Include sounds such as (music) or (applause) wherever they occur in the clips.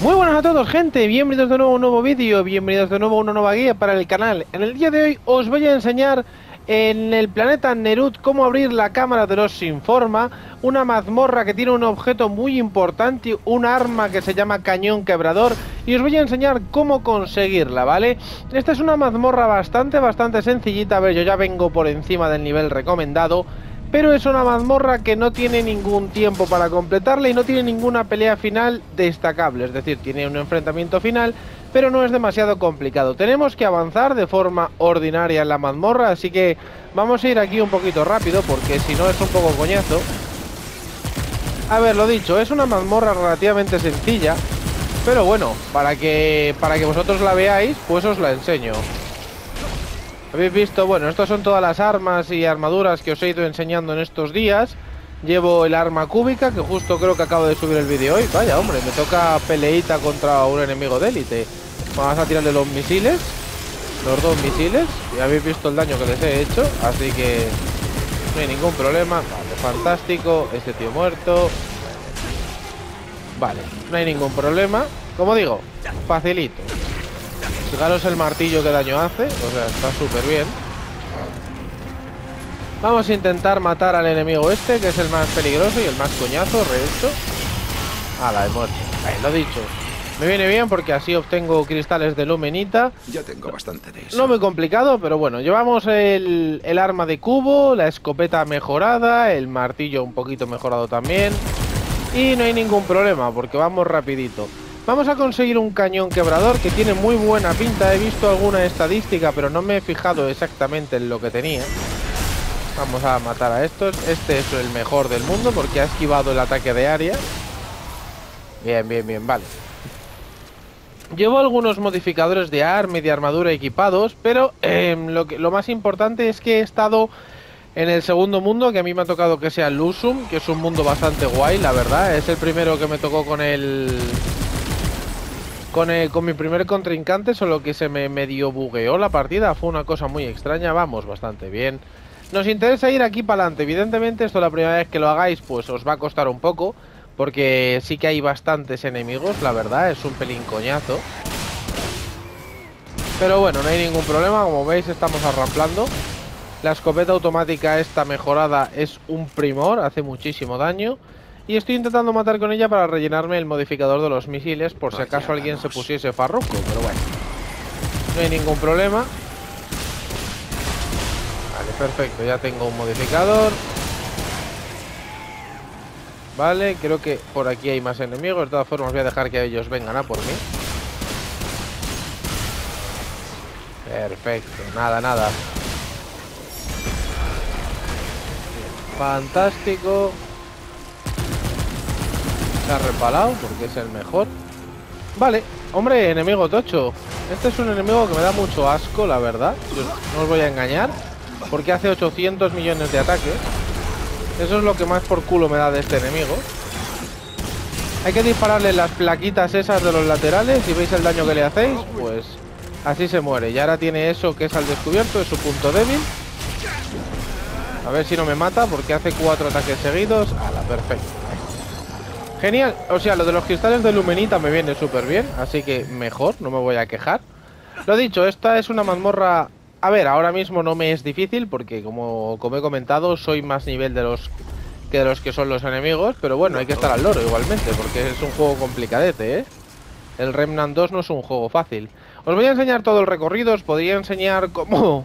Muy buenas a todos gente, bienvenidos de nuevo a un nuevo vídeo, bienvenidos de nuevo a una nueva guía para el canal. En el día de hoy os voy a enseñar en el planeta Nerut cómo abrir la cámara de los Sinforma, una mazmorra que tiene un objeto muy importante, un arma que se llama cañón quebrador y os voy a enseñar cómo conseguirla, ¿vale? Esta es una mazmorra bastante, bastante sencillita, a ver, yo ya vengo por encima del nivel recomendado pero es una mazmorra que no tiene ningún tiempo para completarla y no tiene ninguna pelea final destacable, es decir, tiene un enfrentamiento final, pero no es demasiado complicado. Tenemos que avanzar de forma ordinaria en la mazmorra, así que vamos a ir aquí un poquito rápido porque si no es un poco coñazo. A ver, lo dicho, es una mazmorra relativamente sencilla, pero bueno, para que, para que vosotros la veáis, pues os la enseño. Habéis visto, bueno, estas son todas las armas y armaduras que os he ido enseñando en estos días. Llevo el arma cúbica, que justo creo que acabo de subir el vídeo hoy. Vaya, hombre, me toca peleita contra un enemigo de élite. Vamos a tirarle los misiles, los dos misiles. Y habéis visto el daño que les he hecho, así que no hay ningún problema. Vale, fantástico. Este tío muerto. Vale, no hay ningún problema. Como digo, facilito. Fijaros el martillo que daño hace. O sea, está súper bien. Vamos a intentar matar al enemigo este, que es el más peligroso y el más coñazo, rehecho. Ah, la he muerto. Ahí, lo dicho. Me viene bien porque así obtengo cristales de lumenita. Ya tengo bastante de eso. No muy complicado, pero bueno, llevamos el, el arma de cubo, la escopeta mejorada, el martillo un poquito mejorado también. Y no hay ningún problema porque vamos rapidito. Vamos a conseguir un cañón quebrador que tiene muy buena pinta. He visto alguna estadística, pero no me he fijado exactamente en lo que tenía. Vamos a matar a estos. Este es el mejor del mundo porque ha esquivado el ataque de área. Bien, bien, bien, vale. Llevo algunos modificadores de arma y de armadura equipados, pero eh, lo, lo más importante es que he estado en el segundo mundo, que a mí me ha tocado que sea Lusum, que es un mundo bastante guay, la verdad. Es el primero que me tocó con el con, con mi primer contrincante, solo que se me medio bugueó la partida. Fue una cosa muy extraña. Vamos, bastante bien. Nos interesa ir aquí para adelante. Evidentemente, esto la primera vez que lo hagáis, pues os va a costar un poco. Porque sí que hay bastantes enemigos, la verdad. Es un pelín coñazo. Pero bueno, no hay ningún problema. Como veis, estamos arramplando. La escopeta automática esta mejorada es un primor. Hace muchísimo daño. Y estoy intentando matar con ella para rellenarme el modificador de los misiles por si acaso alguien se pusiese farruco, pero bueno. No hay ningún problema. Vale, perfecto, ya tengo un modificador. Vale, creo que por aquí hay más enemigos. De todas formas voy a dejar que ellos vengan a por mí. Perfecto, nada, nada. Fantástico ha repalado porque es el mejor. Vale, hombre, enemigo tocho. Este es un enemigo que me da mucho asco, la verdad. no os voy a engañar. Porque hace 800 millones de ataques. Eso es lo que más por culo me da de este enemigo. Hay que dispararle las plaquitas esas de los laterales. Si veis el daño que le hacéis, pues así se muere. Y ahora tiene eso que es al descubierto, es su punto débil. A ver si no me mata porque hace cuatro ataques seguidos. la perfecto. Genial, o sea, lo de los cristales de lumenita me viene súper bien, así que mejor, no me voy a quejar. Lo dicho, esta es una mazmorra... A ver, ahora mismo no me es difícil porque como, como he comentado, soy más nivel de los que de los que son los enemigos, pero bueno, hay que estar al loro igualmente, porque es un juego complicadete, ¿eh? El Remnant 2 no es un juego fácil. Os voy a enseñar todo el recorrido, os podría enseñar cómo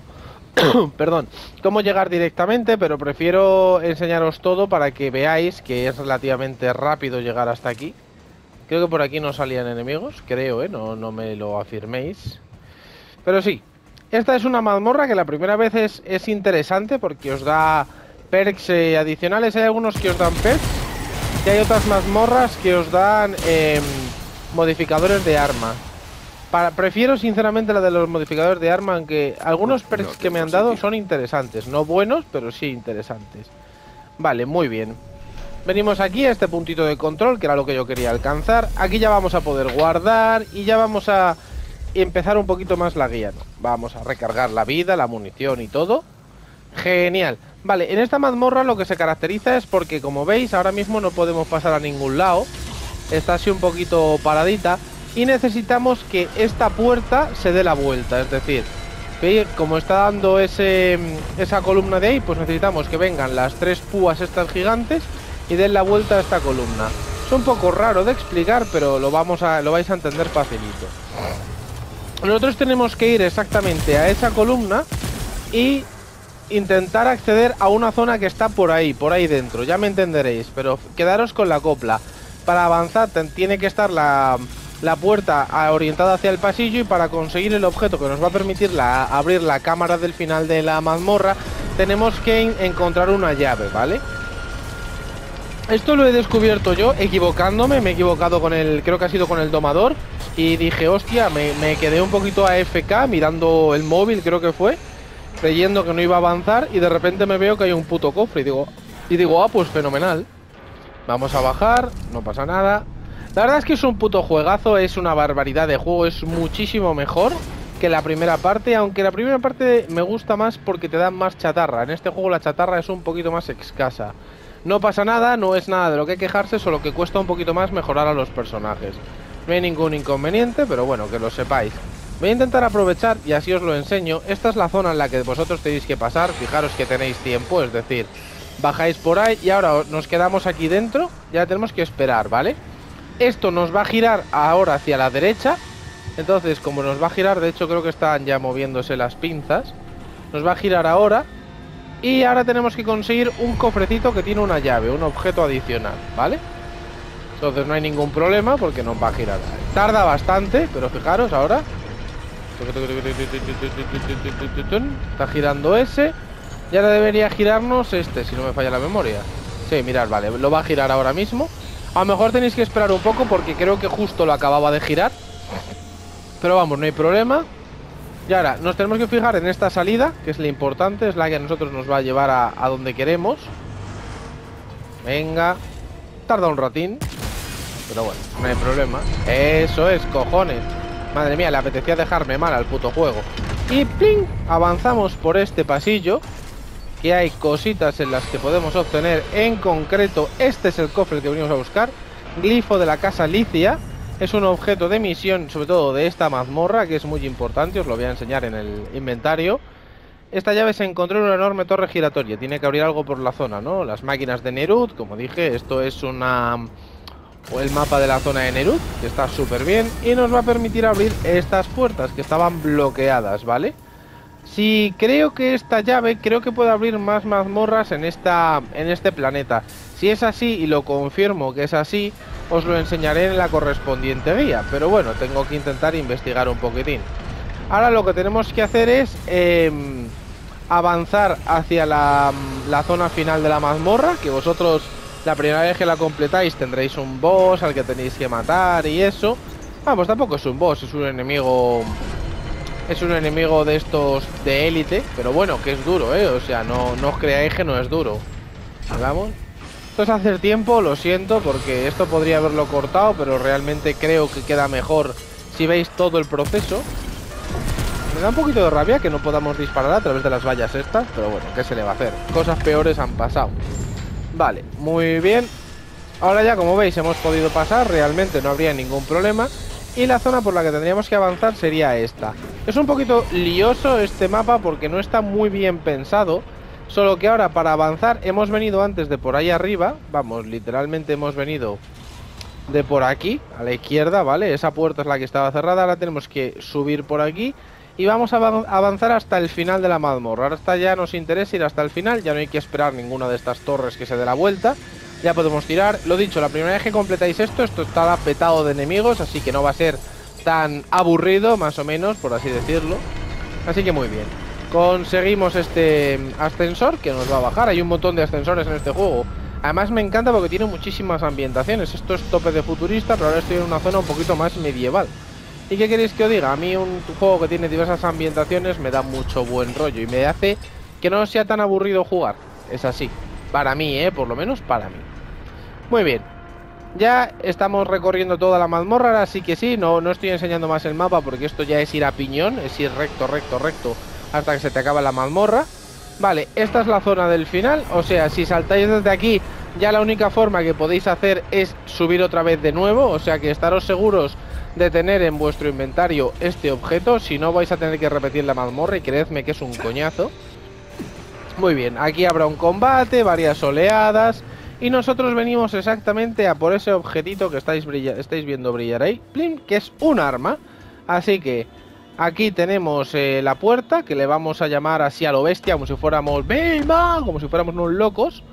(coughs) perdón, cómo llegar directamente, pero prefiero enseñaros todo para que veáis que es relativamente rápido llegar hasta aquí. Creo que por aquí no salían enemigos, creo, ¿eh? No, no me lo afirméis. Pero sí, esta es una mazmorra que la primera vez es, es interesante porque os da perks eh, adicionales. Hay algunos que os dan perks y hay otras mazmorras que os dan eh, modificadores de arma prefiero sinceramente la de los modificadores de arma, aunque algunos perks que me han dado son interesantes. No buenos, pero sí interesantes. Vale, muy bien. Venimos aquí a este puntito de control, que era lo que yo quería alcanzar. Aquí ya vamos a poder guardar y ya vamos a empezar un poquito más la guía. Vamos a recargar la vida, la munición y todo. Genial. Vale, en esta mazmorra lo que se caracteriza es porque, como veis, ahora mismo no podemos pasar a ningún lado. está así un poquito paradita y necesitamos que esta puerta se dé la vuelta, es decir, como está dando ese, esa columna de ahí, pues necesitamos que vengan las tres púas estas gigantes y den la vuelta a esta columna. Es un poco raro de explicar, pero lo, vamos a, lo vais a entender facilito. Nosotros tenemos que ir exactamente a esa columna y intentar acceder a una zona que está por ahí, por ahí dentro, ya me entenderéis, pero quedaros con la copla. Para avanzar tiene que estar la, la puerta orientada hacia el pasillo y para conseguir el objeto que nos va a permitir abrir la cámara del final de la mazmorra tenemos que encontrar una llave, ¿vale? Esto lo he descubierto yo equivocándome, me he equivocado con el, creo que ha sido con el domador y dije, hostia, me, me quedé un poquito a FK mirando el móvil, creo que fue, creyendo que no iba a avanzar y de repente me veo que hay un puto cofre y digo, y digo, ah, pues fenomenal. Vamos a bajar, no pasa nada, la verdad es que es un puto juegazo, es una barbaridad de juego, es muchísimo mejor que la primera parte, aunque la primera parte me gusta más porque te dan más chatarra. En este juego la chatarra es un poquito más escasa. No pasa nada, no es nada de lo que quejarse, solo que cuesta un poquito más mejorar a los personajes. No hay ningún inconveniente, pero bueno, que lo sepáis. Voy a intentar aprovechar y así os lo enseño. Esta es la zona en la que vosotros tenéis que pasar. Fijaros que tenéis tiempo, es decir, bajáis por ahí y ahora nos quedamos aquí dentro. Ya tenemos que esperar, ¿vale? Esto nos va a girar ahora hacia la derecha. Entonces, como nos va a girar, de hecho creo que están ya moviéndose las pinzas. Nos va a girar ahora. Y ahora tenemos que conseguir un cofrecito que tiene una llave, un objeto adicional, ¿vale? Entonces no hay ningún problema porque nos va a girar. Tarda bastante, pero fijaros ahora. Está girando ese. Y ahora debería girarnos este, si no me falla la memoria. Sí, mirad, vale, lo va a girar ahora mismo. A lo mejor tenéis que esperar un poco porque creo que justo lo acababa de girar. Pero vamos, no hay problema. Y ahora, nos tenemos que fijar en esta salida, que es la importante, es la que a nosotros nos va a llevar a, donde queremos. Venga. Tarda un ratín. Pero bueno, no hay problema. Eso es, cojones. Madre mía, le apetecía dejarme mal al puto juego. Y ¡pling! Avanzamos por este pasillo que hay cositas en las que podemos obtener. En concreto, este es el cofre que venimos a buscar. Glifo de la casa Licia. Es un objeto de misión, sobre todo de esta mazmorra, que es muy importante. Os lo voy a enseñar en el inventario. Esta llave se encontró en una enorme torre giratoria. Tiene que abrir algo por la zona, ¿no? Las máquinas de Nerud, como dije, esto es una... O el mapa de la zona de Nerud, que está súper bien. Y nos va a permitir abrir estas puertas que estaban bloqueadas, ¿vale? Si creo que esta llave, creo que puede abrir más mazmorras en, esta, en este planeta. Si es así, y lo confirmo que es así, os lo enseñaré en la correspondiente guía. Pero bueno, tengo que intentar investigar un poquitín. Ahora lo que tenemos que hacer es em, avanzar hacia la, la zona final de la mazmorra, que vosotros la primera vez que la completáis tendréis un boss al que tenéis que matar y eso. Vamos, tampoco es un boss, es un enemigo es un enemigo de estos de élite, pero bueno, que es duro, ¿eh? O sea, no, no os creáis que no es duro. ¿Hagamos? Esto es hacer tiempo, lo siento, porque esto podría haberlo cortado, pero realmente creo que queda mejor si veis todo el proceso. Me da un poquito de rabia que no podamos disparar a través de las vallas estas, pero bueno, ¿qué se le va a hacer? Cosas peores han pasado. Vale, muy bien. Ahora ya, como veis, hemos podido pasar, realmente no habría ningún problema. Y la zona por la que tendríamos que avanzar sería esta. Es un poquito lioso este mapa porque no está muy bien pensado. Solo que ahora para avanzar hemos venido antes de por ahí arriba. Vamos, literalmente hemos venido de por aquí, a la izquierda, ¿vale? Esa puerta es la que estaba cerrada. Ahora tenemos que subir por aquí. Y vamos a avanzar hasta el final de la mazmorra. Ahora está ya nos interesa ir hasta el final. Ya no hay que esperar ninguna de estas torres que se dé la vuelta. Ya podemos tirar. Lo dicho, la primera vez que completáis esto, esto está petado de enemigos. Así que no va a ser tan aburrido, más o menos, por así decirlo. Así que muy bien. Conseguimos este ascensor que nos va a bajar. Hay un montón de ascensores en este juego. Además me encanta porque tiene muchísimas ambientaciones. Esto es tope de futurista, pero ahora estoy en una zona un poquito más medieval. ¿Y qué queréis que os diga? A mí un juego que tiene diversas ambientaciones me da mucho buen rollo y me hace que no sea tan aburrido jugar. Es así. Para mí, ¿eh? Por lo menos para mí. Muy bien. Ya estamos recorriendo toda la mazmorra, así que sí, no, no estoy enseñando más el mapa porque esto ya es ir a piñón, es ir recto, recto, recto hasta que se te acaba la mazmorra. Vale, esta es la zona del final, o sea, si saltáis desde aquí ya la única forma que podéis hacer es subir otra vez de nuevo, o sea que estaros seguros de tener en vuestro inventario este objeto, si no vais a tener que repetir la mazmorra y creedme que es un coñazo. Muy bien, aquí habrá un combate, varias oleadas y nosotros venimos exactamente a por ese objetito que estáis, viendo brillar ahí, que es un arma. Así que aquí tenemos eh, la puerta, que le vamos a llamar así a lo bestia, como si fuéramos ¡Vilma! como si fuéramos unos locos.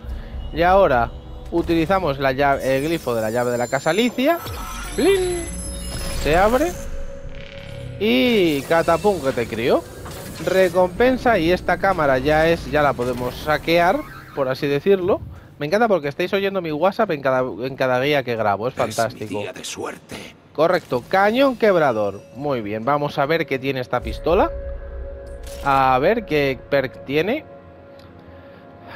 Y ahora utilizamos el glifo de la llave de la casa Alicia. Se abre. Y catapum que te crió. Recompensa y esta cámara ya es, ya la podemos saquear, por así decirlo. Me encanta porque estáis oyendo mi WhatsApp en cada, en cada guía que grabo, es fantástico. de suerte. Correcto, cañón quebrador. Muy bien, vamos a ver qué tiene esta pistola. A ver qué perk tiene.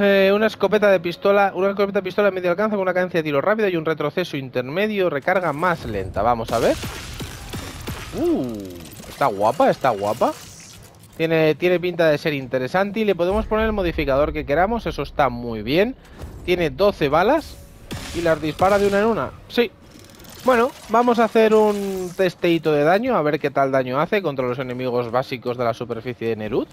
Eh, una escopeta de pistola, una escopeta de pistola de medio alcance con una cadencia de tiro rápida y un retroceso intermedio, recarga más lenta. Vamos a ver. Uh, está guapa, está guapa. Tiene, tiene pinta de ser interesante y le podemos poner el modificador que queramos, eso está muy bien. Tiene 12 balas y las dispara de una en una. Sí. Bueno, vamos a hacer un testeito de daño, a ver qué tal daño hace contra los enemigos básicos de la superficie de Nerud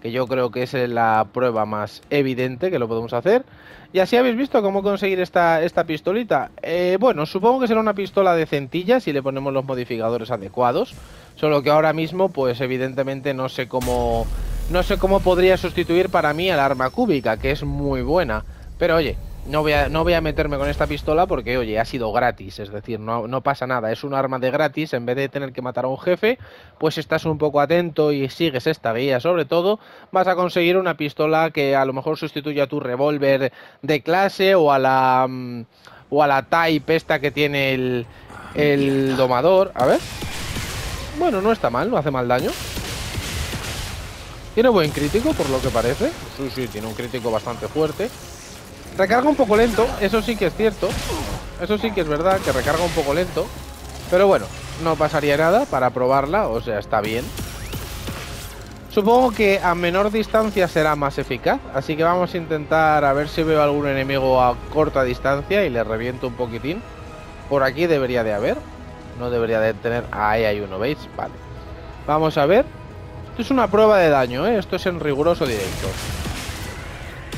que yo creo que es la prueba más evidente que lo podemos hacer. Y así habéis visto cómo conseguir esta, esta pistolita. Eh, bueno, supongo que será una pistola de centilla si le ponemos los modificadores adecuados. Solo que ahora mismo, pues evidentemente no sé cómo... No sé cómo podría sustituir para mí al arma cúbica, que es muy buena. Pero oye, no voy, a, no voy a meterme con esta pistola porque, oye, ha sido gratis, es decir, no, no, pasa nada, es un arma de gratis, en vez de tener que matar a un jefe, pues estás un poco atento y sigues esta guía, sobre todo vas a conseguir una pistola que a lo mejor sustituya a tu revólver de clase o a la mm, o a la type esta que tiene el, el domador, a ver, bueno, no está mal, no hace mal daño. Tiene buen crítico, por lo que parece. Sí, sí, tiene un crítico bastante fuerte. Recarga un poco lento, eso sí que es cierto. Eso sí que es verdad, que recarga un poco lento. Pero bueno, no pasaría nada para probarla, o sea, está bien. Supongo que a menor distancia será más eficaz, así que vamos a intentar a ver si veo algún enemigo a corta distancia y le reviento un poquitín. Por aquí debería de haber, no debería de tener... Ahí hay uno, ¿veis? Vale. Vamos a ver. Esto es una prueba de daño, ¿eh? Esto es en riguroso directo.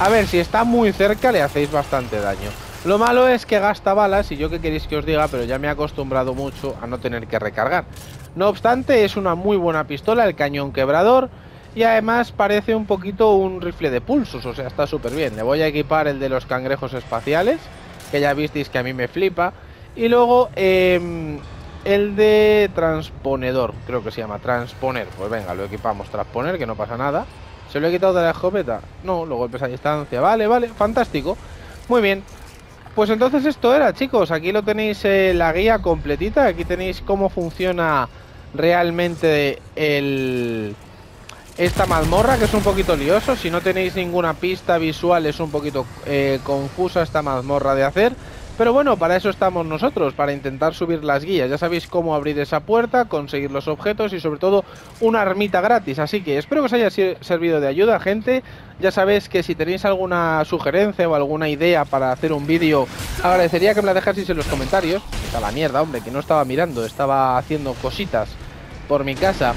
A ver, si está muy cerca le hacéis bastante daño. Lo malo es que gasta balas y yo que queréis que os diga, pero ya me he acostumbrado mucho a no tener que recargar. No obstante, es una muy buena pistola, el cañón quebrador, y además parece un poquito un rifle de pulsos, o sea, está súper bien. Le voy a equipar el de los cangrejos espaciales, que ya visteis que a mí me flipa. Y luego em, el de transponedor, creo que se llama transponer. Pues venga, lo equipamos transponer, que no pasa nada. ¿Se lo he quitado de la escopeta? No, los golpes a distancia. Vale, vale, fantástico. Muy bien. Pues entonces esto era, chicos. Aquí lo tenéis eh, la guía completita. Aquí tenéis cómo funciona realmente el esta mazmorra, que es un poquito lioso. Si no tenéis ninguna pista visual, es un poquito eh, confusa esta mazmorra de hacer. Pero bueno, para eso estamos nosotros, para intentar subir las guías. Ya sabéis cómo abrir esa puerta, conseguir los objetos y sobre todo una armita gratis. Así que espero que os haya servido de ayuda, gente. Ya sabéis que si tenéis alguna sugerencia o alguna idea para hacer un vídeo, agradecería que me la dejaseis en los comentarios. Está la mierda, hombre, que no estaba mirando, estaba haciendo cositas por mi casa.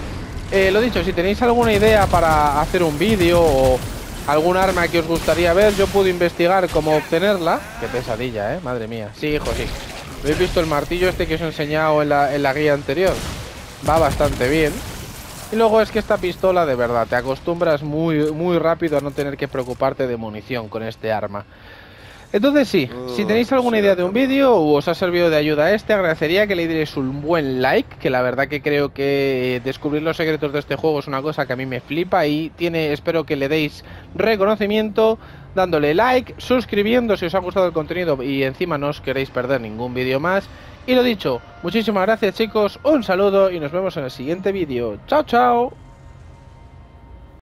Eh, lo dicho, si tenéis alguna idea para hacer un vídeo o algún arma que os gustaría ver, yo puedo investigar cómo obtenerla. Qué pesadilla, ¿eh? Madre mía. Sí, hijo, sí. ¿Habéis visto el martillo este que os he enseñado en la, en la guía anterior? Va bastante bien. Y luego es que esta pistola, de verdad, te acostumbras muy, muy rápido a no tener que preocuparte de munición con este arma. Entonces sí, si oh, tenéis alguna idea de un vídeo o os ha servido de ayuda este, agradecería que le dierais un buen like, que la verdad que creo que descubrir los secretos de este juego es una cosa que a mí me flipa y tiene, espero que le deis reconocimiento dándole like, suscribiendo si os ha gustado el contenido y encima no os queréis perder ningún vídeo más. Y lo dicho, muchísimas gracias chicos, un saludo y nos vemos en el siguiente vídeo. ¡Chao, chao!